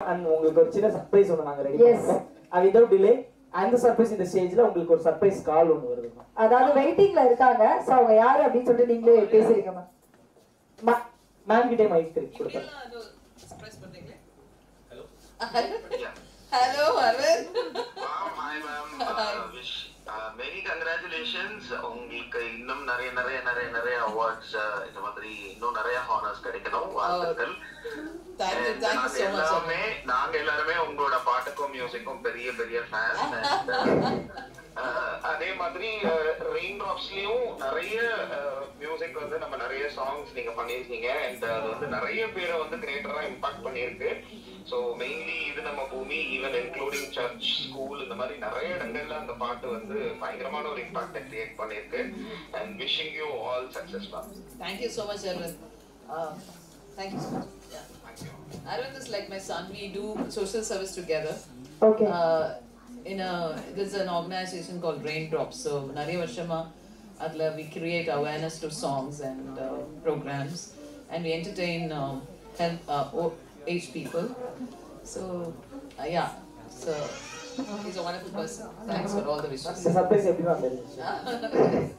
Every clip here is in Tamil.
அண்ட் உங்களுக்கு ஒரு சின்ன சர்ப்ரைஸ் ஒன்று நாங்கள் ரெடி Yes. பண்ணுறோம் விதவுட் டிலே அந்த சர்ப்ரைஸ் இந்த ஸ்டேஜ்ல உங்களுக்கு ஒரு சர்ப்ரைஸ் கால் ஒன்று வருது அதாவது வெயிட்டிங்ல இருக்காங்க. சோ அவங்க யாரு அப்படின்னு சொல்லிட்டு நீங்களே பேசுறீங்க மேம் மேம் கிட்டே மைக் கொடுத்தேன் ஹலோ அரவிந்த் many congratulations. உங்களுக்கு இன்னும் நிறைய நிறைய நிறைய நிறைய அவார்ட்ஸ் இந்த மாதிரி இன்னும் நிறைய ஹானர்ஸ் கிடைக்கணும். வாழ்த்துக்கள். Thank you And thank you நாங்க சோ மச் எல்லாருமே நாங்க எல்லாருமே உங்களோட பாட்டுக்கும் மியூசிக்கும் பெரிய பெரிய ஃபேன் அதே மாதிரி ரெயின் ட்ராப்ஸ்லயும் நிறைய மியூசிக் வந்து நம்ம நிறைய சாங்ஸ் நீங்க பண்ணியிருக்கீங்க. அண்ட் அது வந்து நிறைய பேரை வந்து கிரேட்டரா இம்பாக்ட் பண்ணியிருக்கு. ஸோ மெயின்லி இது நம்ம பூமி ஈவன் இன்க்ளூடிங் சர்ச் ஸ்கூல் இந்த மாதிரி நிறைய இடங்கள்ல அந்த பாட்டு வந்து பயங்கரமான ஒரு இம்பாக்டை கிரியேட் பண்ணியிருக்கு. And wishing you all success ma'am so much, Arvind. Uh, Thank you so much. Yeah. Arvind is like my son. We do social service together. Okay. Uh, in a there's an organization called Raindrops. So Nariya Vashama Adla, we create awareness to songs and uh, programs, and we entertain uh, help uh, age people. So uh, yeah. So he's a wonderful person. Thanks for all the wishes.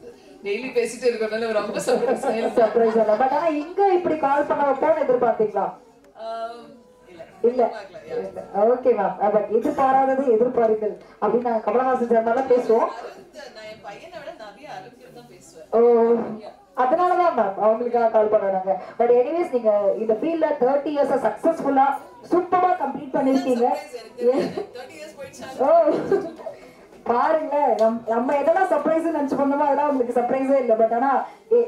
Daily பேசிட்டு இருக்கறனால ரொம்ப சர்ப்ரைஸ் சர்ப்ரைஸ் இல்ல பட் ஆனா இங்க இப்படி கால் பண்ண வைப்போம்னு எதிர்பார்த்தீங்களா இல்ல. ஓகே மேம் பட் எதிர்பாராதது எதிர்பாருங்கள். அப்படின்னு நாங்க கமலஹாசன் சார் மேல பேசுவோம். ஓ. அதனாலதான் மேம் அவங்களுக்காக கால் பண்ணாங்க பட் எனிவேஸ் நீங்க இந்த ஃபீல்ட்ல தேர்ட்டி இயர்ஸ் சக்சஸ்ஃபுல்லா சூப்பரா கம்ப்ளீட் பண்ணிருக்கீங்க. ஓ பாருங்க நம்- நம்ம எதெல்லாம் சர்ப்ரைஸ் நினைச்சு பண்ணோமோ அதெல்லாம் உங்களுக்கு சர்ப்ரைஸே இல்லை. பட் ஆனா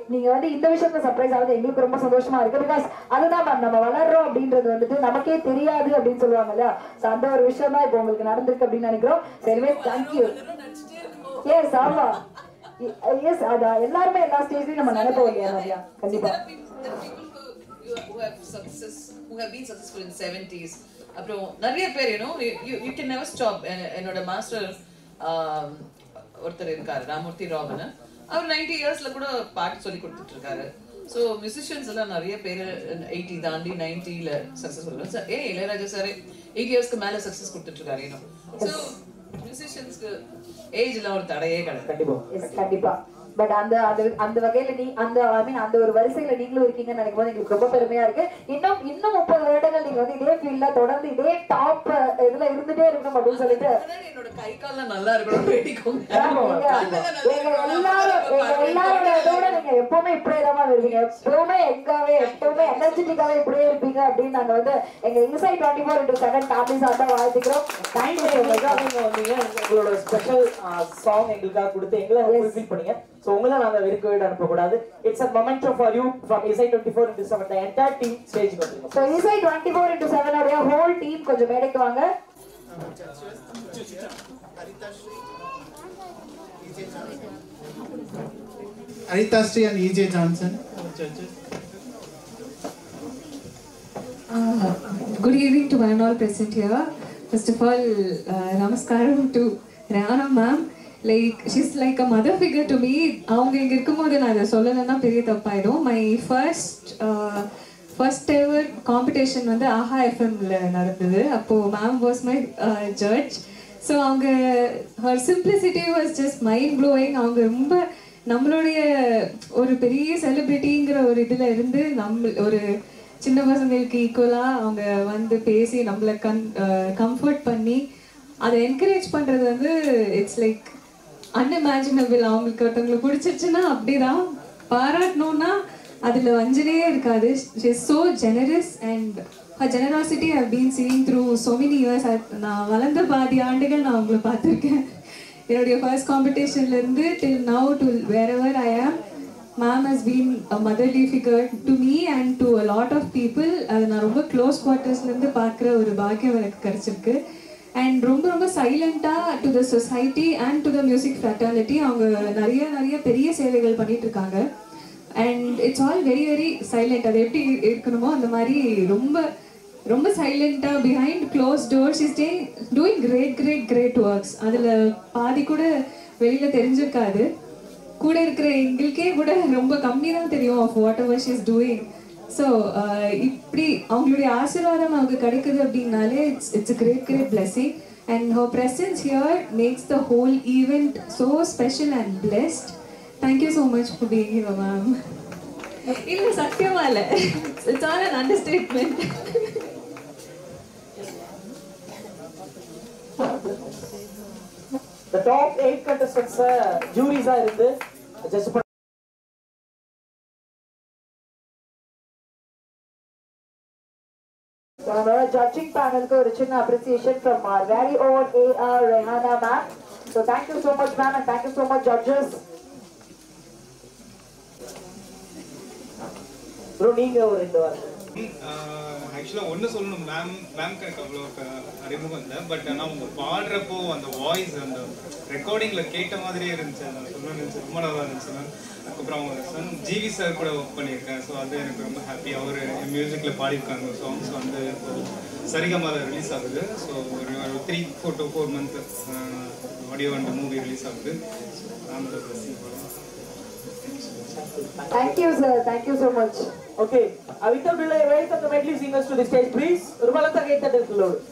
நீங்க வந்து இந்த விஷயத்துல சர்ப்ரைஸ் ஆகுது எங்களுக்கு ரொம்ப சந்தோஷமா இருக்கு. பிகாஸ் அதுதான் மேம் நம்ம வளர்றோம் அப்படின்றது வந்துட்டு நமக்கே தெரியாது அப்படின்னு சொல்லுவாங்க இல்லையா? So அந்த ஒரு விஷயம் தான் இப்போ உங்களுக்கு நடந்திருக்கு அப்படின்னு நினைக்கிறோம். சரிவே தேங்க்யூ எஸ் ஆமா. எஸ் அதான் எல்லாருமே எல்லா ஸ்டேஜ்லயும் நம்ம நினைப்போம் இல்லையா நிறையா கண்டிப்பா. Who have success, who have been successful in 70s. அப்புறம் நிறைய பேர் you know you you can never stop என்னோட மாஸ்டர் ஒருத்தர் இருக்காரு ராமூர்த்தி ராவன் அவர் நைன்டி இயர்ஸ்ல கூட பாட்டு சொல்லி கொடுத்துட்டு இருக்காரு ஸோ மியூசிஷியன்ஸ் எல்லாம் நிறைய பேர் எயிட்டி தாண்டி நைன்டில successful a Ilaiyaraaja sir eight இயர்ஸ்க்கு மேல சக்ஸஸ் கொடுத்துட்டு இருக்காரு யூனோ ஸோ மியூசிஷியன்ஸ்க்கு ஏஜ்ல ஒரு தடையே கிடையாது. கண்டிப்பா. எஸ் கண்டிப்பா. பட் அந்த அந்த அந்த வகையில நீ அந்த ஐ மீன் அந்த ஒரு வரிசையில நீங்களும் இருக்கீங்கன்னு நினைக்கும் போது எங்களுக்கு ரொம்ப பெருமையா இருக்கு. இன்னும் இன்னும் முப்பது வருடங்கள் நீங்க வந்து இதே ஃபீல்ட்ல தொடர்ந்து இதே டாப் இதுல இருந்துட்டே இருக்கணும் அப்படின்னு சொல்லிட்டு. என்னோட கை கால்லாம் நல்லா இருக்கணும் எல்லாரோட நீங்க எப்பவுமே இப்படியே தான் எப்பவுமே எங்காவே எப்பவுமே எனர்ஜெட்டிக்காவே இப்படியே இருப்பீங்க அப்படின்னு நாங்க வந்து எங்க insight twenty four into seven family சார்பா வாழ்த்துக்கிறோம் தேங்க்யூ நீங்க வந்தீங்க உங்களோட ஸ்பெஷல் சாங் எங்களுக்காக கொடுத்து எங்களை ஃபுல்ஃபில் பண்ணீங்க. ஸோ உங்களை நாங்க வெறுக்க வீடு அனுப்பக்கூடாது it's a moment for you from Isai twenty four into seven entire team ஸ்டேஜ்க்கு வந்துருக்கோம் so Isai twenty four into seven உடைய ஹோல் டீம் கொஞ்சம் மேடைக்கு வாங்க Arita Sri and EJ Johnson. Uh, good evening to one and all present here. First of all, uh, Namaskaram to Rana ma'am. Like she's like a mother figure to me அவங்க இங்கே இருக்கும்போது நான் அதை சொல்லலைன்னா பெரிய தப்பாயிடும். My first first ever competition வந்து ஆஹா எஃப்எம்ல நடந்தது. அப்போது ma'am was my judge so அவங்க her simplicity was just mind blowing அவங்க ரொம்ப நம்மளுடைய ஒரு பெரிய செலிபிரிட்டிங்கிற ஒரு இதில் இருந்து நம்ம ஒரு சின்ன பசங்களுக்கு ஈக்குவலாக அவங்க வந்து பேசி நம்மளை கன் கம்ஃபர்ட் uh, பண்ணி அதை என்கரேஜ் பண்ணுறது வந்து இட்ஸ் லைக் அன்இமேஜினபிள் அவங்களுக்கு ஒருத்தவங்களுக்கு பிடிச்சிருச்சுன்னா அப்படிதான். பாராட்டணும்னா அதில் வஞ்சனையே இருக்காது. Is so generous and her generosity have been seeing through so many years நான் வளர்ந்த பாதி ஆண்டுகள் நான் அவங்கள பார்த்துருக்கேன். என்னுடைய first காம்படிஷன்லேருந்து till now to wherever I am ma'am has been a motherly figure to me and to a lot of people அதை நான் ரொம்ப க்ளோஸ் குவார்ட்டர்ஸ்லேருந்து பார்க்குற ஒரு பாக்கியம் எனக்கு கிடச்சிருக்கு. அண்ட் ரொம்ப ரொம்ப சைலண்ட்டாக to the society and to the music fraternity அவங்க நிறைய நிறைய பெரிய சேவைகள் பண்ணிட்டு இருக்காங்க and it's all very very silent அது எப்படி இருக்கணுமோ அந்த மாதிரி ரொம்ப ரொம்ப சைலண்டாக behind closed doors is they doing great great great works அதில் பாதி கூட வெளியில் தெரிஞ்சிருக்காது. கூட இருக்கிற எங்களுக்கே கூட ரொம்ப கம்மி தான் தெரியும் of whatever she is doing so இப்படி அவங்களுடைய ஆசீர்வாதம் நமக்கு கிடைக்குது அப்படின்னாலே it's it's great great blessing and her presence here makes the whole event so special and blessed thank you so much for being ma'am இல்லை சத்தியமா இல்லை. It's all an understatement The top eight contestants ஜூரிஸா இருந்து ஜட்ஜ் பண்ண நம்மளோட ஜட்ஜிங் பேனலுக்கு ஒரு சின்ன appreciation from our very own AR Rehana ma'am so thank you so much ma'am and thank you so much judges bro நீங்க ஒரு ரெண்டு வாரம் ஆக்சுவலாக ஒன்று சொல்லணும். மேம் மேம்க்கு எனக்கு அவ்வளோ அறிமுகம் இல்லை. பட் ஆனால் அவங்க பாடுறப்போ அந்த வாய்ஸ் அந்த ரெக்கார்டிங்கில் கேட்ட மாதிரியே இருந்துச்சு. நான் சொல்ல நினச்சி ரொம்ப நல்லா இருந்துச்சு மேம் அதுக்கப்புறம் அவங்க சன் ஜிவி சார் கூட ஒர்க் பண்ணியிருக்கேன். ஸோ அது எனக்கு ரொம்ப ஹாப்பி அவர் மியூசிக்கில் பாடியிருக்காங்க. சாங்ஸ் வந்து இப்போ சரிகமால ரிலீஸ் ஆகுது. ஸோ ஒரு three four to four month audio and movie release ஆகுது. Thank you, sir. Thank you so much. Okay. Avita Pillai, welcome the medley singers to the stage, please. Rumalanta Gaita Dilkulod.